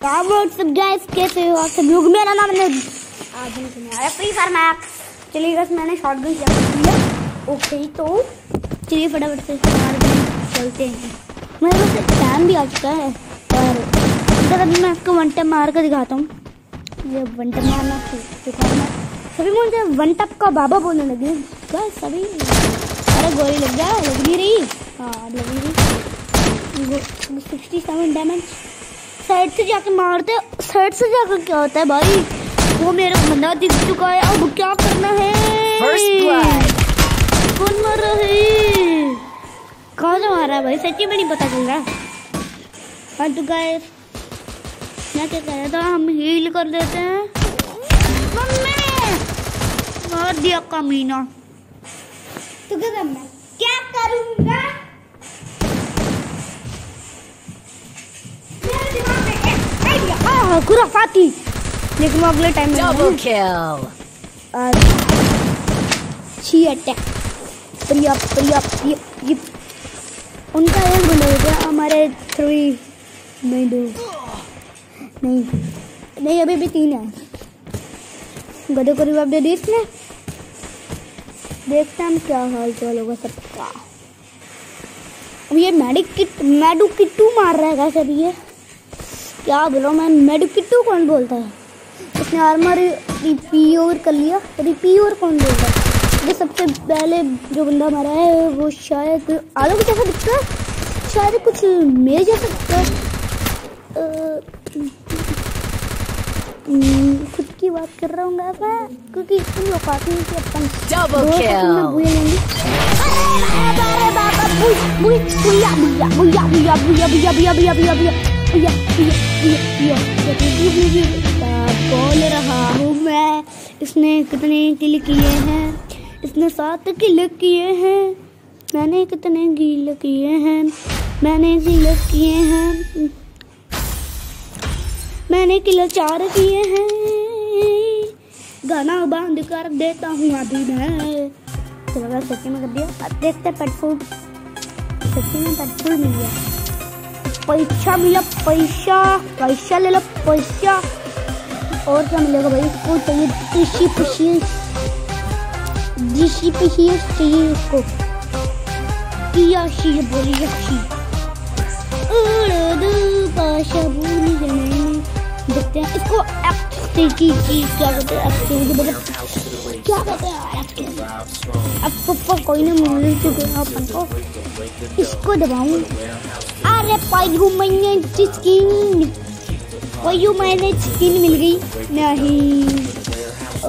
सब गाइस कैसे हो आप सब लोग? मेरा नाम है आज हम सुने फ्री फायर मैक्स चलिए बस मैंने शॉर्ट गन किया। ओके तो चलिए फटाफट से चलते हैं। मेरे पास टाइम भी आ चुका है। और इधर अभी मैं आपको वन टैप मार कर दिखाता हूँ। ये वन टैप मारना हूँ सभी मुझे वन टैप का बाबा बोलने लगे बस सभी। अरे गोली लग गया लग नहीं रही। हाँ लग नहीं रही। सिक्सटी सेवन डैमेज साइड से जाके मारते साइड से जाकर क्या होता है भाई? वो मेरा बंदा दिख चुका है। अब क्या करना है? कौन मर रहा है? कौन से मारा है भाई? सच्ची में नहीं पता चल रहा। हाँ तो गाइस मैं क्या कह रहा था? हम हील कर देते हैं। मम्मी! मार दिया कमीना। तो क्या करना क्या करूँगा खुराफाती लेकिन वो अगले टाइम में Double kill. अच्छी अटैक प्रिया प्रिया ये उनका एक बंदा हो गया हमारे थ्री नहीं दो। नहीं। नहीं अभी भी तीन है। गधे को रिवाइव दे दी इसने। देखते हैं हम क्या हाल चाल होगा सबका। अब ये मेडिक किट मेडू किट्टू मार रहा है कैसे अभी ये। क्या बोलो मैं मेडिकिटू कौन बोलता है उसने आर्मर रिप्योर कर लिया रिप्योर कौन बोलता है ये सबसे पहले जो बंदा मारा है वो शायद आलू कुछ ऐसा दिखता है शायद कुछ मेरे जैसा दिखता है खुद की बात कर रहा हूँ मैं क्योंकि इन औकात नहीं कि अपन. भूल जाएँगे अरे बाबा बुया बुया बुया बुया बुया बुया या, बोल रहा हूँ मैं? इसने कितने किल किए हैं? इसने सात किल किए हैं। मैंने कितने किल किए हैं? मैंने किल किए हैं। मैंने किल चार किए हैं। गाना बाँध कर देता हूँ अभी मैं। चलो सच्ची में कर दिया। देखते पेट फ़ूड सच्ची में पेट फ़ूड मिल गया। पैसा मिला, पैसा पैसा ले लो, पैसा। और क्या मिलेगा भाई? इसको चाहिए डिशी पिशी चाहिए इसको। शी बोली अच्छी। देखते हैं, इसको की क्या कहते हैं? क्या कहते हैं? अब कोई नहीं मिल चुके अपन को। इसको दबाऊं। अरे पायू मैंने स्किन पायू मैंने स्किन मिल गई। नहीं,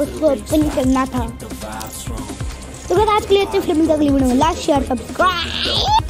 उसको ओपन करना था। तो अगर आज के लिए फ़िल्म का अगली वीडियो लाइक शेयर सब्सक्राइब